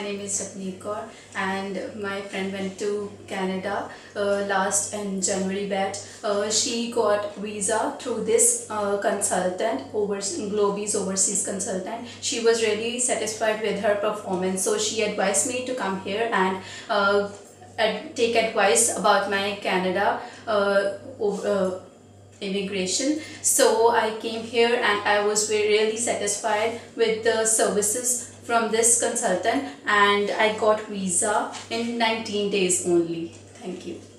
name is Sapneet Kaur and my friend went to Canada uh, last in January But Uh, she got visa through this uh, consultant, overseas, Globizz overseas consultant. She was really satisfied with her performance. So she advised me to come here and uh, ad- take advice about my Canada uh, ov- uh, immigration so i came here and i was really satisfied with the services from this consultant and i got visa in 19 days only. Thank you